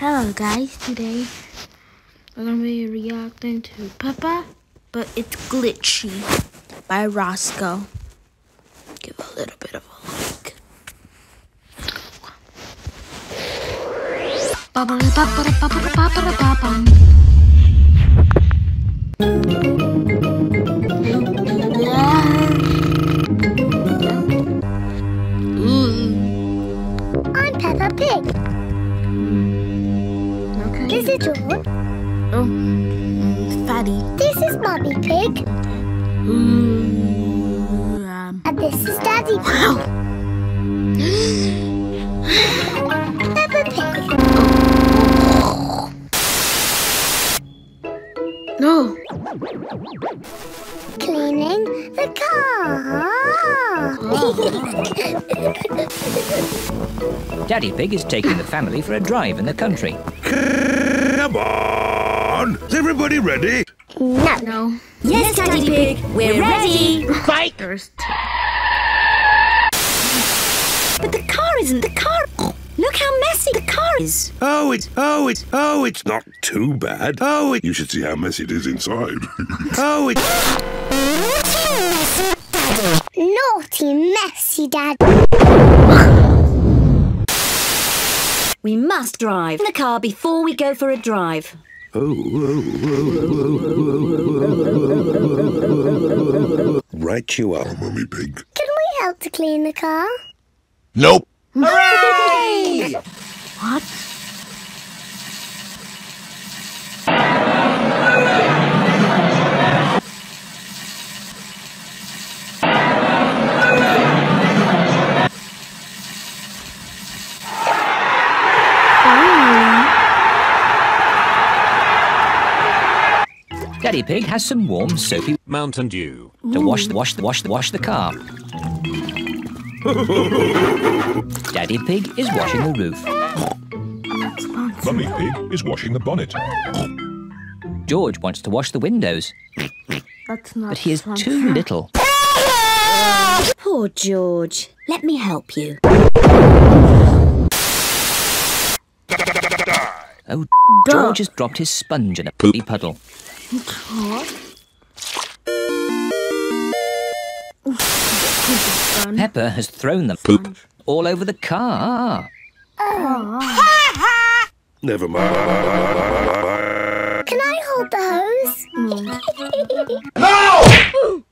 Hello guys, today we're gonna be reacting to Peppa, but it's glitchy by Roscoe. Give a little bit of a like. I'm Peppa Pig. Okay. George. Oh, mm, fatty. This is Mummy Pig. Ooh, um, And this is Daddy Pig. wow. Peppa Pig. No. Cleaning the car. Daddy Pig is taking the family for a drive in the country. Come on! Is everybody ready? no. No. Yes, Daddy Pig, we're ready. There's But the car isn't the car. Look how messy the car is. Oh, it's oh, it's oh, it's not too bad. Oh, it, you should see how messy it is inside. oh, it's Naughty, messy Dad. We must drive in the car before we go for a drive. right you are, mummy pig. Can we help to clean the car? Nope. Hooray! what? Daddy Pig has some warm soapy Mountain Dew. to wash, wash, wash, wash the car. Daddy Pig is washing the roof. Mummy Pig is washing the bonnet. George wants to wash the windows, That's not. but he is too little. Poor George. Let me help you. Oh, George has dropped his sponge in a poopy puddle. Peppa has thrown the poop all over the car. Never mind. Can I hold the hose? No!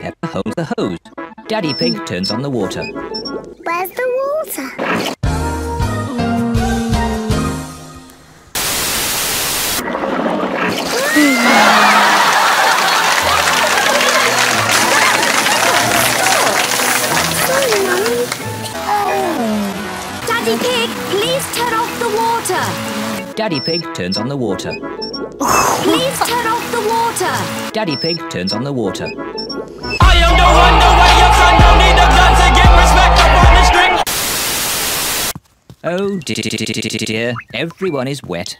Peppa holds the hose. Daddy Pig turns on the water. Daddy Pig, please turn off the water. Daddy Pig turns on the water. Please turn off the water. Daddy Pig turns on the water. I am the one, the way your son don't need a gun to get respect up on the street. Oh dear, everyone is wet.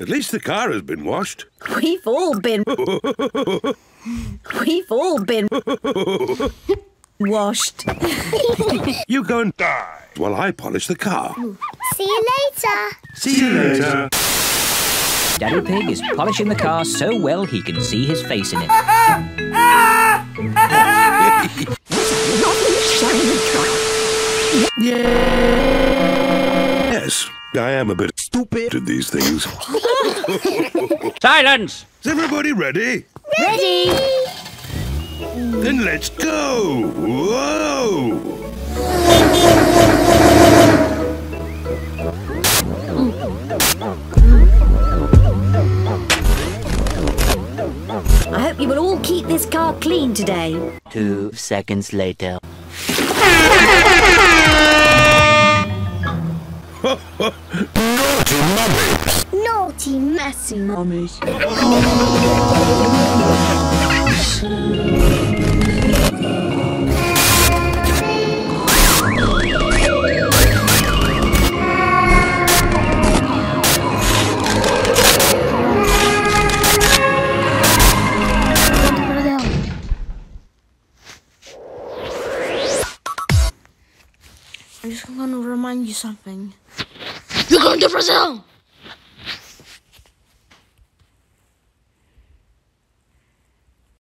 At least the car has been washed. We've all been. We've all been. Washed. You go and die while I polish the car. See you later. See you later. Daddy Pig is polishing the car so well he can see his face in it. Yes, I am a bit stupid at these things. Silence! Is everybody ready? Ready? Then let's go. Whoa! I hope you will all keep this car clean today. Two seconds later. Naughty, naughty, messy mummies. Just gonna remind you something. You're going to Brazil!